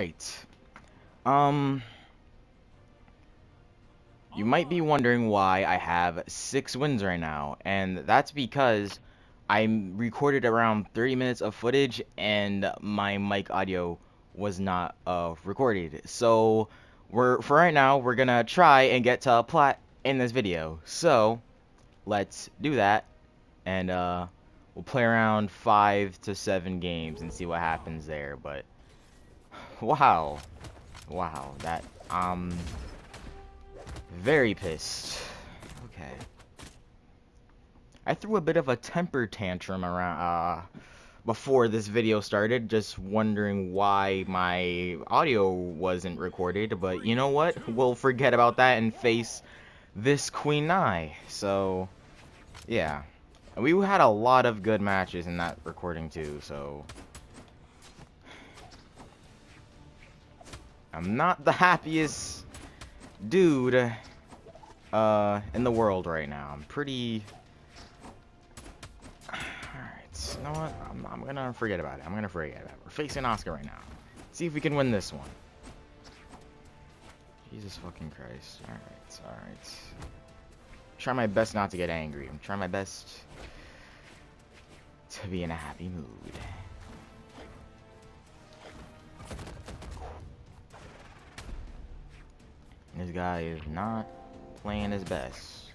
Right. Um. You might be wondering why I have six wins right now, and that's because I recorded around 30 minutes of footage and my mic audio was not uh, recorded. So we're for right now we're gonna try and get to a plat in this video. So let's do that, and uh, we'll play around five to seven games and see what happens there. But wow, wow, that um very pissed. Okay. I threw a bit of a temper tantrum around uh before this video started, just wondering why my audio wasn't recorded, but you know what? We'll forget about that and face this Queen Nai. So, yeah. We had a lot of good matches in that recording too, so... I'm not the happiest dude uh, in the world right now. I'm pretty... Alright, you know what? I'm, I'm gonna forget about it. I'm gonna forget about it. We're facing Oscar right now. See if we can win this one. Jesus fucking Christ. Alright, alright. Try my best not to get angry. I'm trying my best to be in a happy mood. This guy is not playing his best.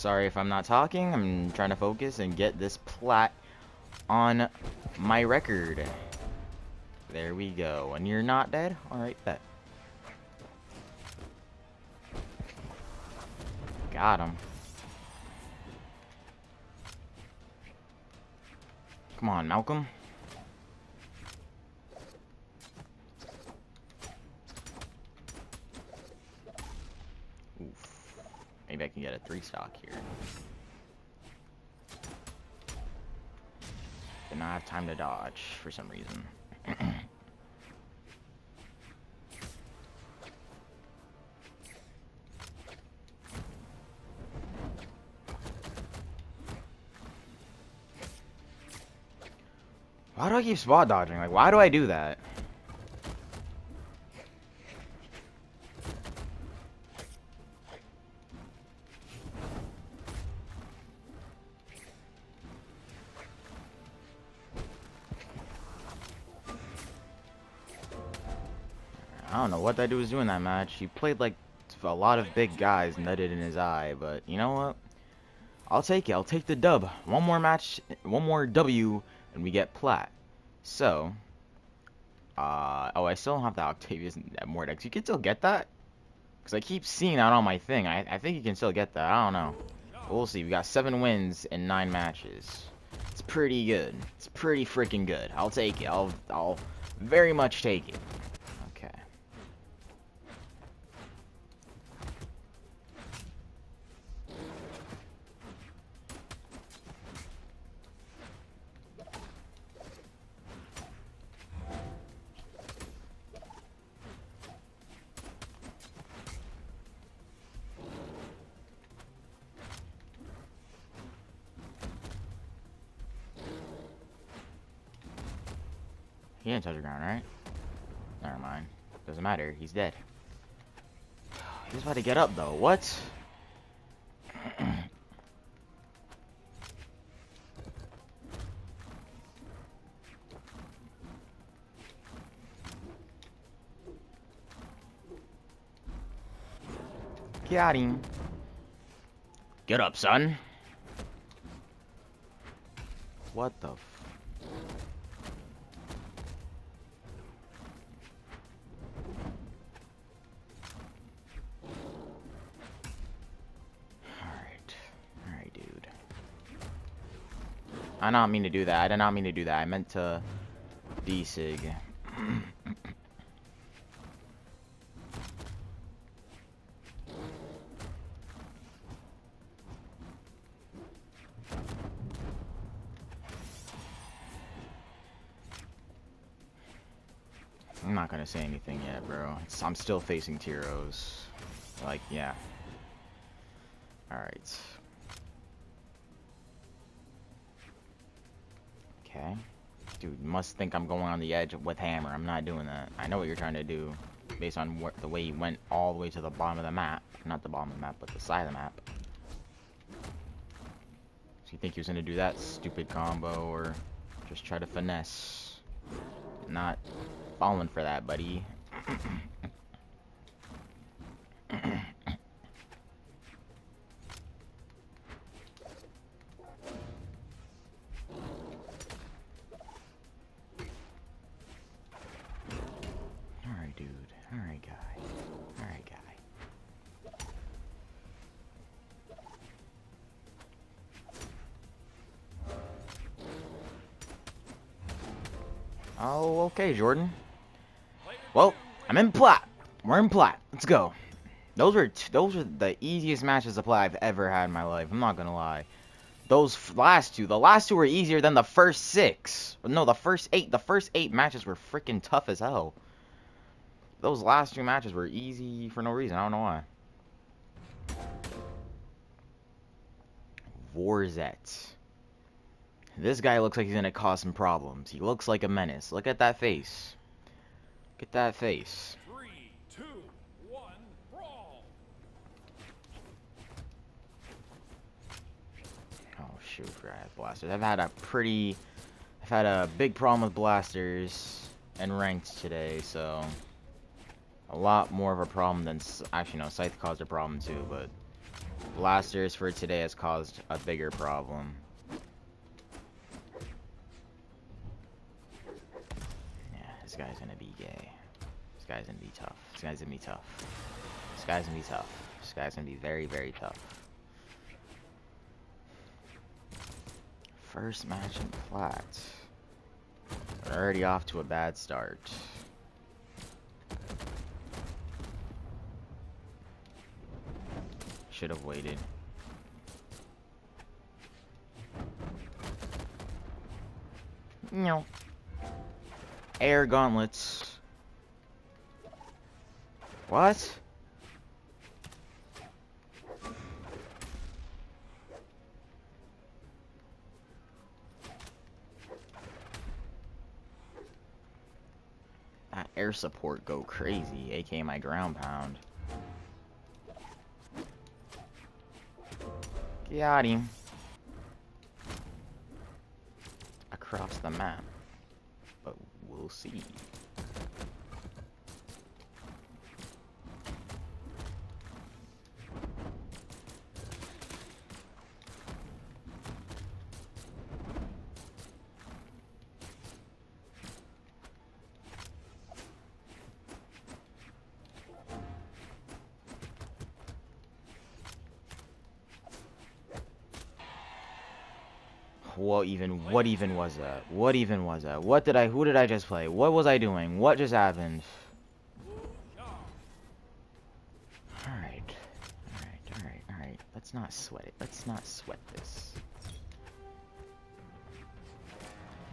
Sorry if I'm not talking. I'm trying to focus and get this plat on my record. There we go. And you're not dead? Alright, bet. Got him. Come on, Malcolm. Maybe I can get a three stock here. Did not have time to dodge for some reason. Why do I keep spot dodging? Like, why do I do that? Don't know what that dude was doing that match. He played like a lot of big guys nutted in his eye, but you know what? I'll take it. I'll take the dub. One more match, one more W, and we get plat. So, uh, oh, I still don't have the Octavius Mordex. You can still get that? Because I keep seeing that on my thing. I, I think you can still get that. I don't know. We'll see. We got seven wins in nine matches. It's pretty good. It's pretty freaking good. I'll take it. I'll, I'll very much take it. He didn't touch the ground, right? Never mind. Doesn't matter. He's dead. He's about to get up, though. What? Got him. Get up, son. What the I not mean to do that. I did not mean to do that. I meant to dsig. I'm not gonna say anything yet, bro. It's, I'm still facing Tyros. Like, yeah. Alright. Okay. Dude, must think I'm going on the edge with hammer. I'm not doing that. I know what you're trying to do. Based on what, the way you went all the way to the bottom of the map. Not the bottom of the map, but the side of the map. So you think he was gonna do that stupid combo or just try to finesse? Not falling for that, buddy. Alright, guy. Alright, guy. Oh, okay, Jordan. Well, I'm in plat. We're in plat. Let's go. Those were those were the easiest matches to play I've ever had in my life. I'm not gonna lie. Those last two, the last two were easier than the first six. No, the first eight. The first eight matches were freaking tough as hell. Those last two matches were easy for no reason. I don't know why. Vorzet. This guy looks like he's gonna cause some problems. He looks like a menace. Look at that face. Look at that face. Three, two, one, brawl. Oh shoot, for blasters. I've had a pretty, I've had a big problem with blasters and ranked today, so a lot more of a problem than actually no, scythe caused a problem too, but blasters for today has caused a bigger problem. Yeah, this guy's gonna be gay. This guy's gonna be tough. This guy's gonna be tough. This guy's gonna be tough. This guy's gonna be very, very tough. First match in plat. We're already off to a bad start. Should have waited. No. Air gauntlets. What? That air support go crazy, aka my ground pound. Got him. Across the map. But we'll see. What even, what even was that? What even was that? What did I, who did I just play? What was I doing? What just happened? Alright. Alright, alright, alright. Let's not sweat it. Let's not sweat this.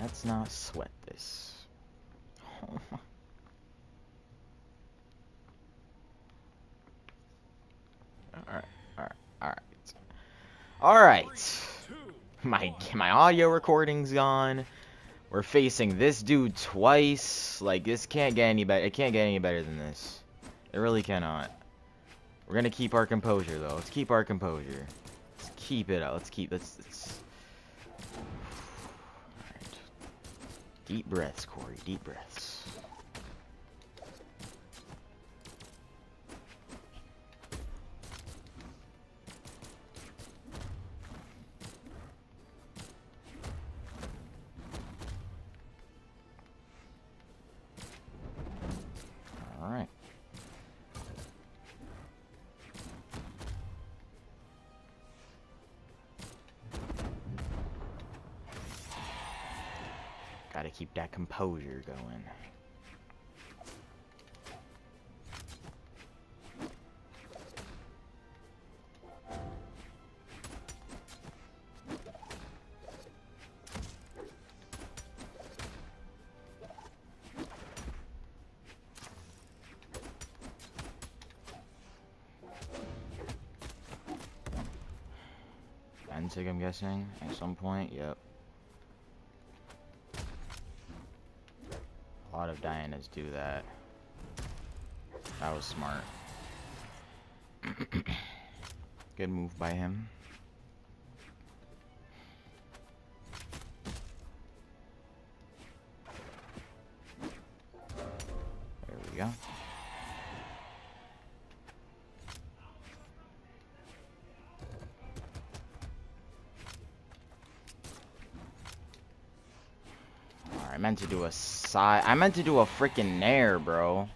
Let's not sweat this. alright, alright, alright. Alright. My my audio recording's gone. We're facing this dude twice. Like this can't get any better. It can't get any better than this. It really cannot. We're gonna keep our composure though. Let's keep our composure. Let's keep it up. Let's keep. Let's. let's... Deep breaths, Corey. Deep breaths. Keep that composure going. I'm guessing, at some point. Yep. Of Dianas do that. That was smart. Good move by him. Meant to do a side. I meant to do a freaking nair, bro.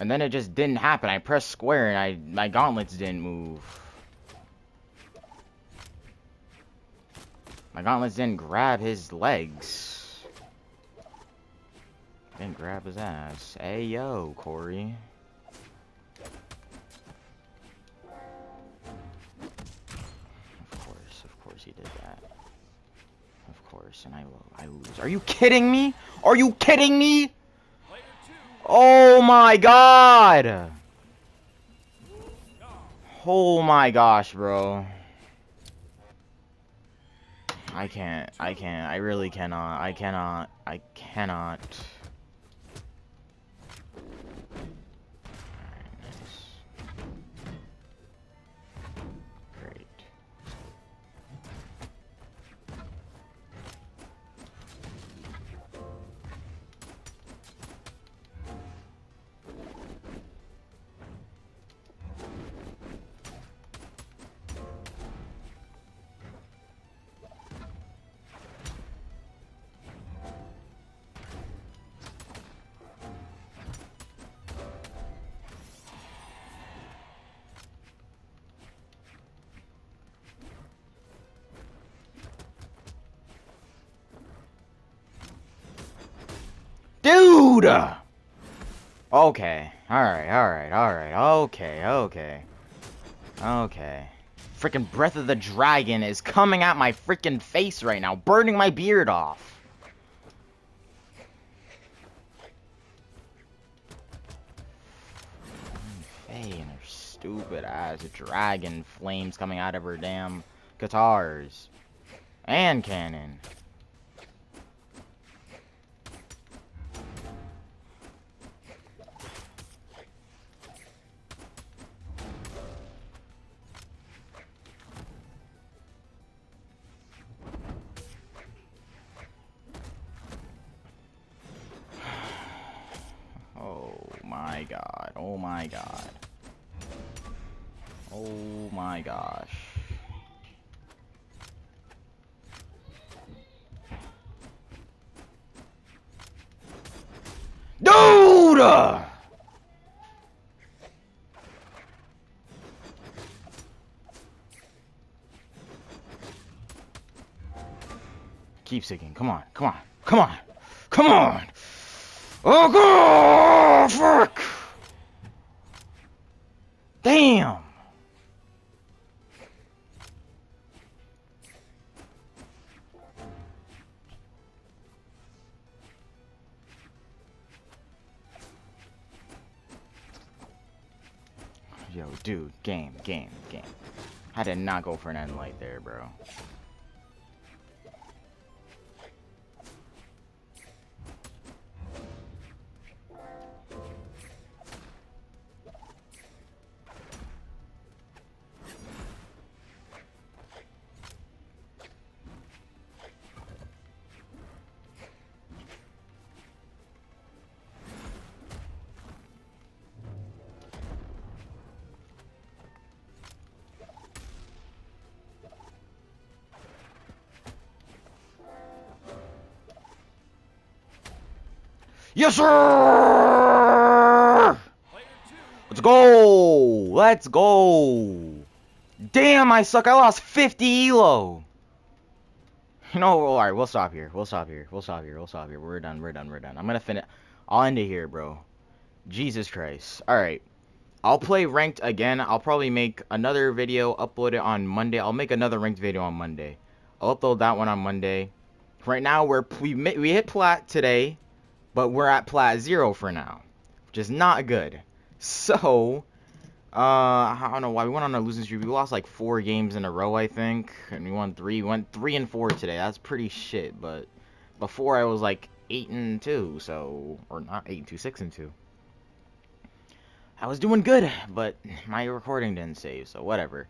And then it just didn't happen. I pressed square and I my gauntlets didn't move. My gauntlets didn't grab his legs. Didn't grab his ass. Hey yo, Corey. Course, and I. I lose. Are you kidding me? Are you kidding me? Oh my god! Oh my gosh, bro. I can't. I can't. I really cannot. I cannot. I cannot. Dude! Okay. Alright, alright, alright. Okay, okay. Okay. Freaking Breath of the Dragon is coming at my freaking face right now, burning my beard off. Faye and her stupid ass dragon flames coming out of her damn guitars. And cannon. God. Oh my god. Oh my gosh. Dude! Keep singing. Come on. Come on. Come on. Come on. Oh god! Fuck! Damn! Yo, dude, game, game, game. I did not go for an nlight there, bro. Yes, sir! Let's go! Let's go! Damn, I suck. I lost 50 elo. Know, all right, we'll stop here. We'll stop here. We'll stop here. We'll stop here. We're done. We're done. We're done. I'm gonna finish. I'll end it here, bro. Jesus Christ. All right. I'll play ranked again. I'll probably make another video, upload it on Monday. I'll make another ranked video on Monday. I'll upload that one on Monday. Right now, we're we we hit plat today, but we're at plat zero for now, which is not good. So, uh, I don't know why we went on a losing streak. We lost like four games in a row, I think, and we won three. We went three and four today. That's pretty shit. But before I was like eight and two, so or not eight and two, six and two. I was doing good, but my recording didn't save, so whatever.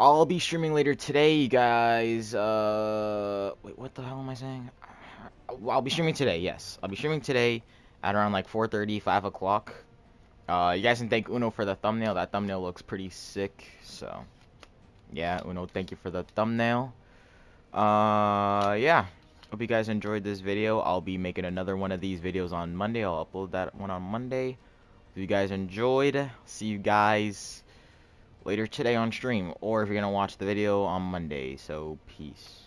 I'll be streaming later today, you guys. Uh, wait, what the hell am I saying? I'll be streaming today. Yes, I'll be streaming today at around like 4:30, 5 o'clock. Uh, you guys can thank Uno for the thumbnail. That thumbnail looks pretty sick. So, yeah, Uno, thank you for the thumbnail. Uh, yeah. Hope you guys enjoyed this video. I'll be making another one of these videos on Monday. I'll upload that one on Monday. If you guys enjoyed, see you guys later today on stream. Or if you're going to watch the video on Monday. So, peace.